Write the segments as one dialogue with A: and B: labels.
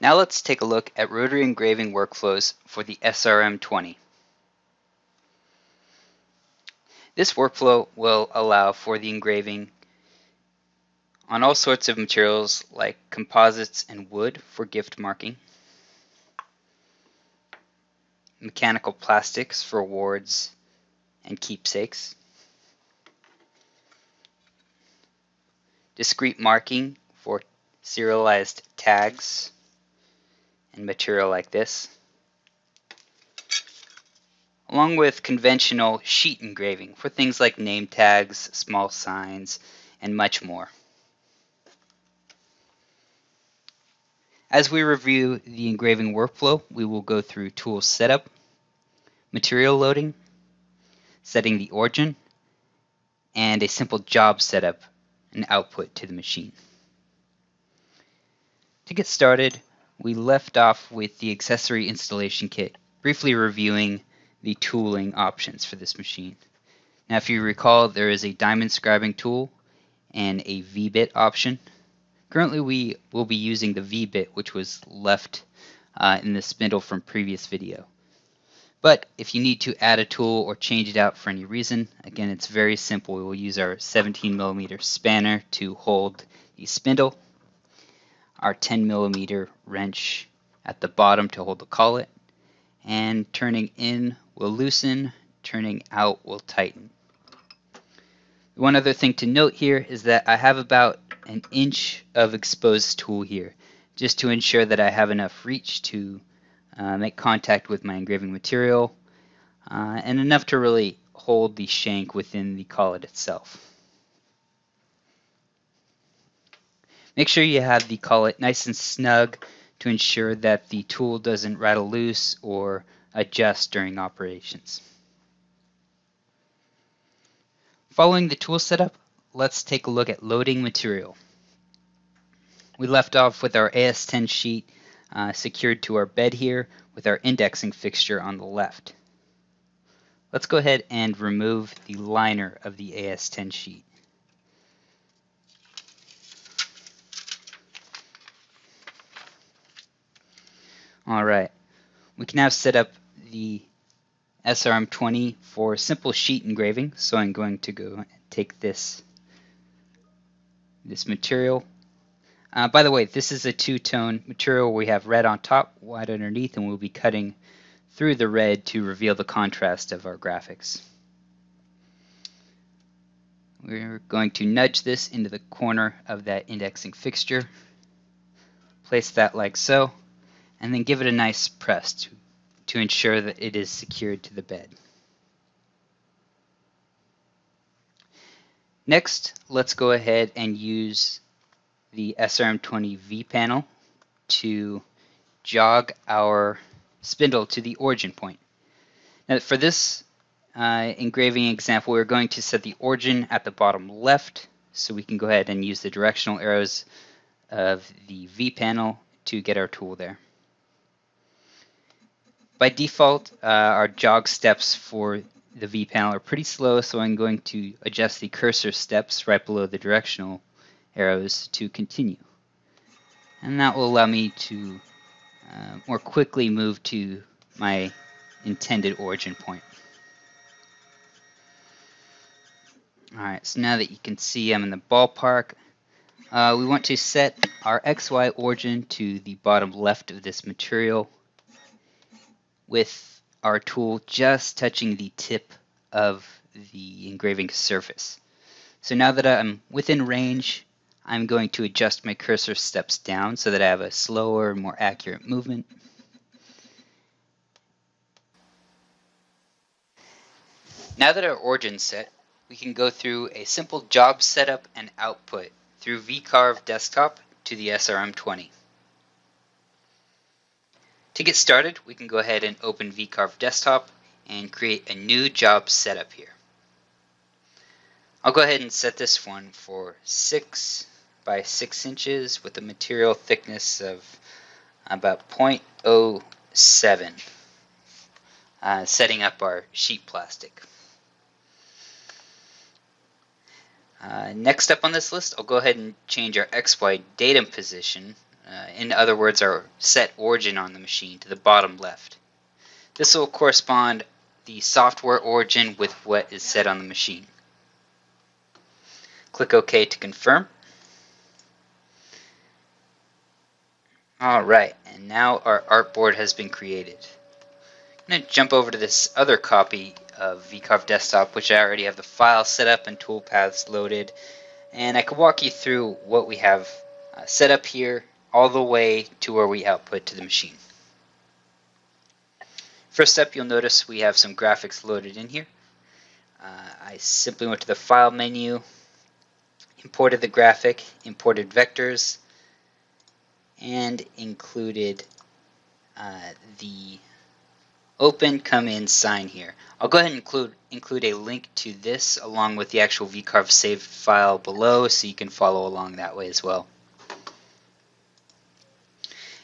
A: Now let's take a look at rotary engraving workflows for the SRM20. This workflow will allow for the engraving on all sorts of materials like composites and wood for gift marking, mechanical plastics for awards and keepsakes, discrete marking for serialized tags material like this, along with conventional sheet engraving for things like name tags, small signs, and much more. As we review the engraving workflow, we will go through tool setup, material loading, setting the origin, and a simple job setup and output to the machine. To get started, we left off with the accessory installation kit, briefly reviewing the tooling options for this machine. Now if you recall, there is a diamond scribing tool and a V-bit option. Currently we will be using the V-bit which was left uh, in the spindle from previous video. But if you need to add a tool or change it out for any reason, again it's very simple. We will use our 17 millimeter spanner to hold the spindle, our 10 millimeter wrench at the bottom to hold the collet, and turning in will loosen, turning out will tighten. One other thing to note here is that I have about an inch of exposed tool here just to ensure that I have enough reach to uh, make contact with my engraving material uh, and enough to really hold the shank within the collet itself. Make sure you have the collet nice and snug to ensure that the tool doesn't rattle loose or adjust during operations. Following the tool setup, let's take a look at loading material. We left off with our AS10 sheet uh, secured to our bed here with our indexing fixture on the left. Let's go ahead and remove the liner of the AS10 sheet. Alright, we can now set up the SRM20 for simple sheet engraving. So I'm going to go take this this material. Uh, by the way, this is a two-tone material. We have red on top, white underneath, and we'll be cutting through the red to reveal the contrast of our graphics. We're going to nudge this into the corner of that indexing fixture, place that like so, and then give it a nice press to to ensure that it is secured to the bed. Next, let's go ahead and use the SRM20V panel to jog our spindle to the origin point. Now for this uh, engraving example, we're going to set the origin at the bottom left, so we can go ahead and use the directional arrows of the V panel to get our tool there. By default, uh, our jog steps for the V panel are pretty slow, so I'm going to adjust the cursor steps right below the directional arrows to continue. And that will allow me to uh, more quickly move to my intended origin point. Alright, so now that you can see I'm in the ballpark, uh, we want to set our XY origin to the bottom left of this material with our tool just touching the tip of the engraving surface. So now that I'm within range, I'm going to adjust my cursor steps down so that I have a slower, more accurate movement. Now that our origin's set, we can go through a simple job setup and output through VCarve Desktop to the SRM20. To get started, we can go ahead and open VCarve Desktop and create a new job setup here. I'll go ahead and set this one for 6 by 6 inches with a material thickness of about 0.07, uh, setting up our sheet plastic. Uh, next up on this list, I'll go ahead and change our XY datum position uh, in other words, our set origin on the machine to the bottom left. This will correspond the software origin with what is set on the machine. Click OK to confirm. Alright, and now our artboard has been created. I'm going to jump over to this other copy of VCarve Desktop, which I already have the file set up and toolpaths loaded. And I can walk you through what we have uh, set up here all the way to where we output to the machine. First up, you'll notice we have some graphics loaded in here. Uh, I simply went to the File menu, imported the graphic, imported vectors, and included uh, the open come in sign here. I'll go ahead and include include a link to this along with the actual vcarve save file below so you can follow along that way as well.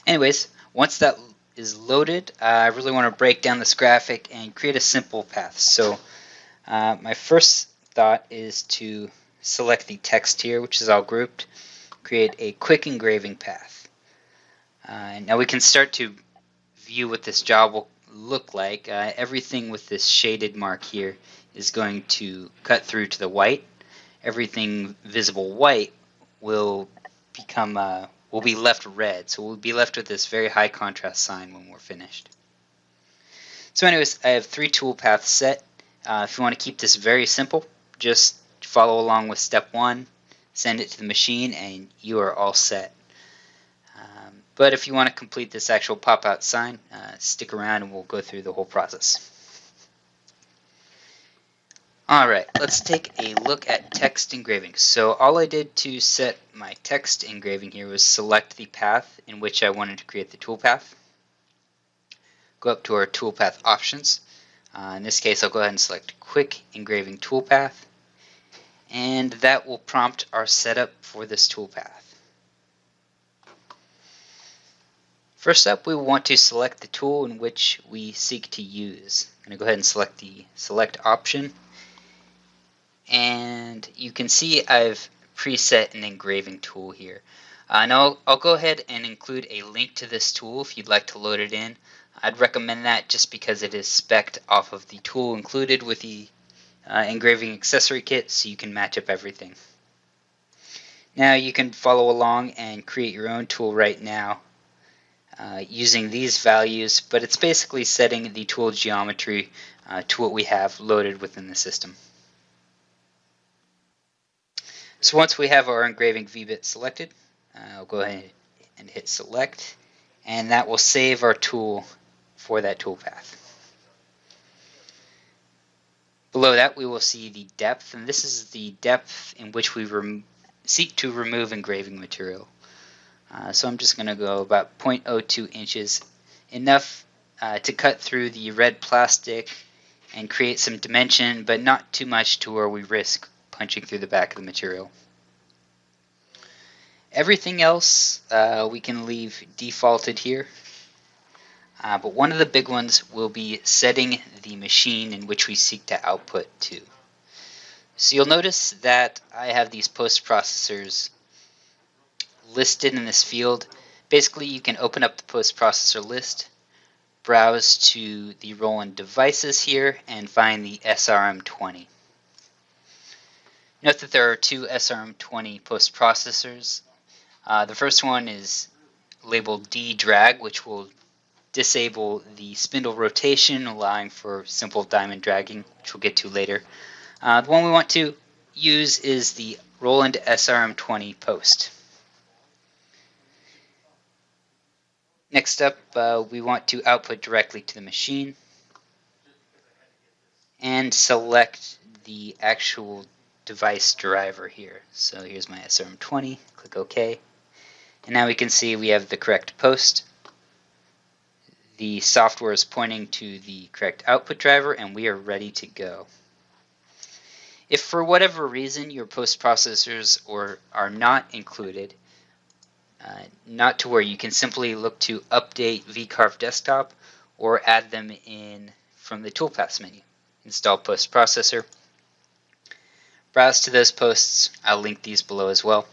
A: Anyways, once that is loaded, uh, I really want to break down this graphic and create a simple path. So uh, my first thought is to select the text here, which is all grouped, create a quick engraving path. Uh, now we can start to view what this job will look like. Uh, everything with this shaded mark here is going to cut through to the white. Everything visible white will become uh, will be left red. So we'll be left with this very high contrast sign when we're finished. So anyways, I have three tool paths set. Uh, if you want to keep this very simple, just follow along with step one, send it to the machine, and you are all set. Um, but if you want to complete this actual pop-out sign, uh, stick around and we'll go through the whole process. Alright, let's take a look at text engraving. So all I did to set my text engraving here was select the path in which I wanted to create the toolpath. Go up to our toolpath options. Uh, in this case, I'll go ahead and select Quick Engraving Toolpath. And that will prompt our setup for this toolpath. First up, we want to select the tool in which we seek to use. I'm going to go ahead and select the Select option and you can see I've preset an engraving tool here. Uh, I'll, I'll go ahead and include a link to this tool if you'd like to load it in. I'd recommend that just because it is spec'd off of the tool included with the uh, engraving accessory kit so you can match up everything. Now you can follow along and create your own tool right now uh, using these values, but it's basically setting the tool geometry uh, to what we have loaded within the system. So once we have our engraving VBit selected, uh, I'll go ahead and hit select, and that will save our tool for that toolpath. Below that, we will see the depth, and this is the depth in which we seek to remove engraving material. Uh, so I'm just going to go about 0.02 inches, enough uh, to cut through the red plastic and create some dimension, but not too much to where we risk punching through the back of the material. Everything else uh, we can leave defaulted here. Uh, but one of the big ones will be setting the machine in which we seek to output to. So you'll notice that I have these post processors listed in this field. Basically, you can open up the post processor list, browse to the Roland devices here, and find the SRM20. Note that there are two SRM20 post processors. Uh, the first one is labeled D drag, which will disable the spindle rotation, allowing for simple diamond dragging, which we'll get to later. Uh, the one we want to use is the Roland SRM20 post. Next up, uh, we want to output directly to the machine and select the actual device driver here. So here's my SRM20, click OK. And now we can see we have the correct post. The software is pointing to the correct output driver and we are ready to go. If for whatever reason your post processors or are not included, uh, not to worry, you can simply look to update vCarve desktop or add them in from the toolpaths menu. Install post processor Browse to those posts. I'll link these below as well.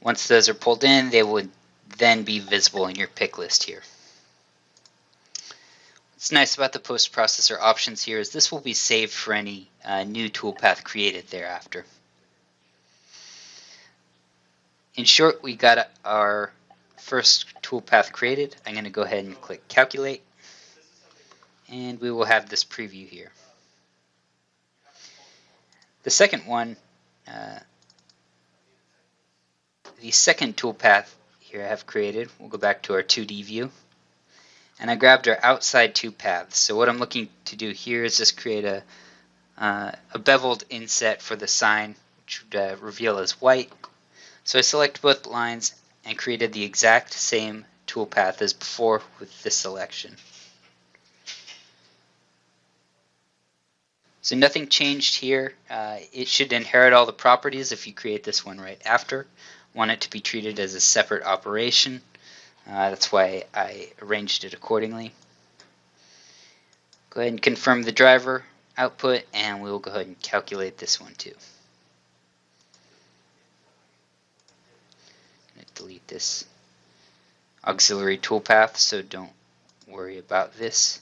A: Once those are pulled in, they would then be visible in your pick list here. What's nice about the post-processor options here is this will be saved for any uh, new toolpath created thereafter. In short, we got our first toolpath created. I'm going to go ahead and click Calculate, and we will have this preview here. The second one, uh, the second toolpath here I have created, we'll go back to our 2D view, and I grabbed our outside two paths. So what I'm looking to do here is just create a, uh, a beveled inset for the sign, which would uh, reveal as white. So I select both lines and created the exact same toolpath as before with this selection. So nothing changed here. Uh, it should inherit all the properties if you create this one right after. Want it to be treated as a separate operation. Uh, that's why I arranged it accordingly. Go ahead and confirm the driver output and we will go ahead and calculate this one too. delete this auxiliary toolpath, so don't worry about this.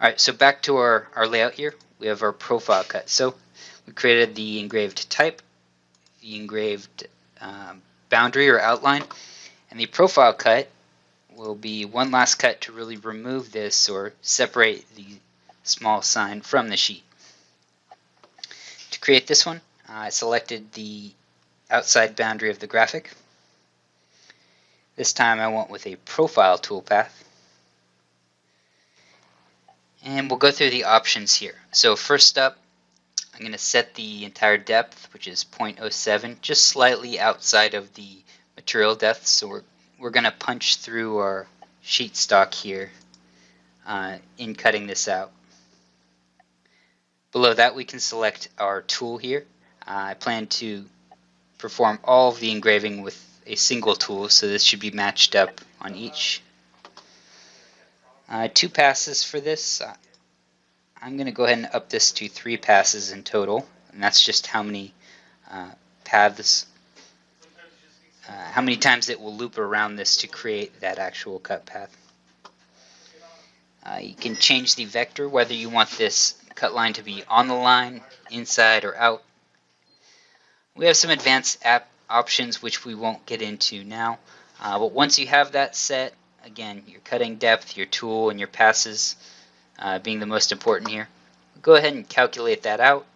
A: Alright, so back to our, our layout here. We have our profile cut. So we created the engraved type, the engraved um, boundary or outline, and the profile cut will be one last cut to really remove this or separate the small sign from the sheet. To create this one, I selected the outside boundary of the graphic, this time I went with a profile toolpath. And we'll go through the options here. So first up, I'm going to set the entire depth, which is 0.07, just slightly outside of the material depth. So we're, we're going to punch through our sheet stock here uh, in cutting this out. Below that we can select our tool here. Uh, I plan to perform all of the engraving with a single tool, so this should be matched up on each. Uh, two passes for this. Uh, I'm going to go ahead and up this to three passes in total, and that's just how many uh, paths, uh, how many times it will loop around this to create that actual cut path. Uh, you can change the vector, whether you want this cut line to be on the line, inside, or out. We have some advanced app options, which we won't get into now. Uh, but once you have that set, again, your cutting depth, your tool, and your passes uh, being the most important here, go ahead and calculate that out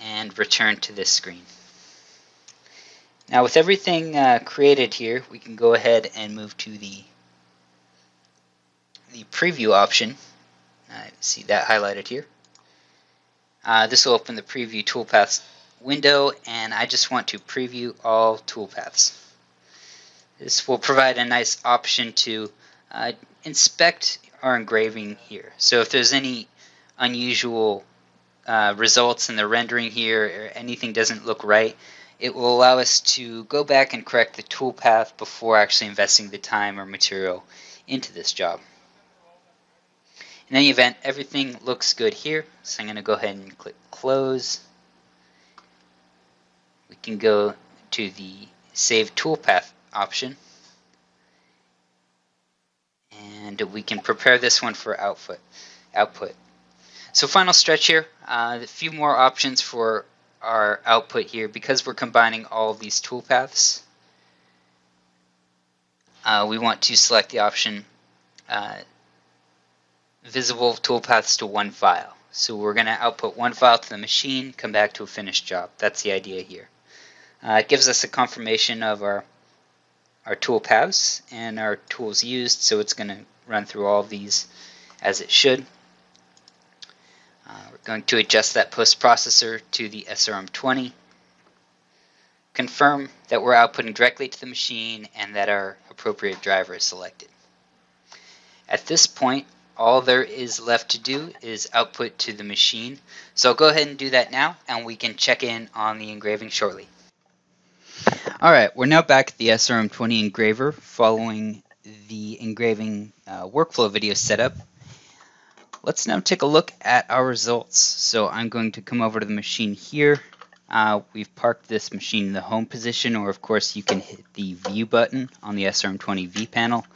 A: and return to this screen. Now with everything uh, created here, we can go ahead and move to the the preview option. see that highlighted here. Uh, this will open the preview toolpaths window and I just want to preview all toolpaths. This will provide a nice option to uh, inspect our engraving here. So if there's any unusual uh, results in the rendering here or anything doesn't look right, it will allow us to go back and correct the toolpath before actually investing the time or material into this job. In any event, everything looks good here, so I'm going to go ahead and click close we can go to the Save Toolpath option and we can prepare this one for output. output. So final stretch here, uh, a few more options for our output here because we're combining all these toolpaths. Uh, we want to select the option uh, visible toolpaths to one file. So we're going to output one file to the machine, come back to a finished job. That's the idea here. Uh, it gives us a confirmation of our our tool paths and our tools used, so it's going to run through all of these as it should. Uh, we're going to adjust that post processor to the SRM20. Confirm that we're outputting directly to the machine and that our appropriate driver is selected. At this point, all there is left to do is output to the machine. So I'll go ahead and do that now, and we can check in on the engraving shortly. All right, we're now back at the SRM20 engraver following the engraving uh, workflow video setup. Let's now take a look at our results. So I'm going to come over to the machine here. uh, we've parked this machine in the home position, or of course you can hit the view button on the SRM20V panel.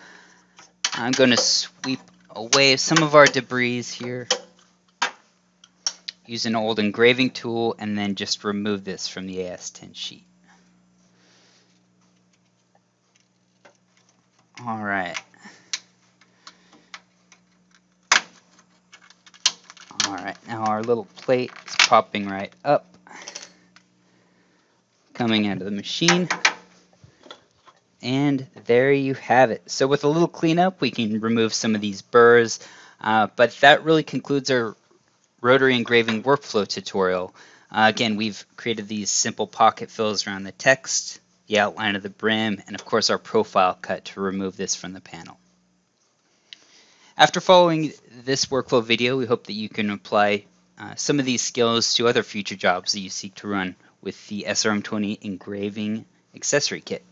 A: I'm going to sweep away some of our debris here. Use an old engraving tool and then just remove this from the AS10 sheet. All right. All right, now our little plate is popping right up, coming out of the machine. And there you have it. So with a little cleanup, we can remove some of these burrs, uh, but that really concludes our rotary engraving workflow tutorial. Uh, again, we've created these simple pocket fills around the text, the outline of the brim, and of course our profile cut to remove this from the panel. After following this workflow video, we hope that you can apply uh, some of these skills to other future jobs that you seek to run with the SRM20 engraving accessory kit.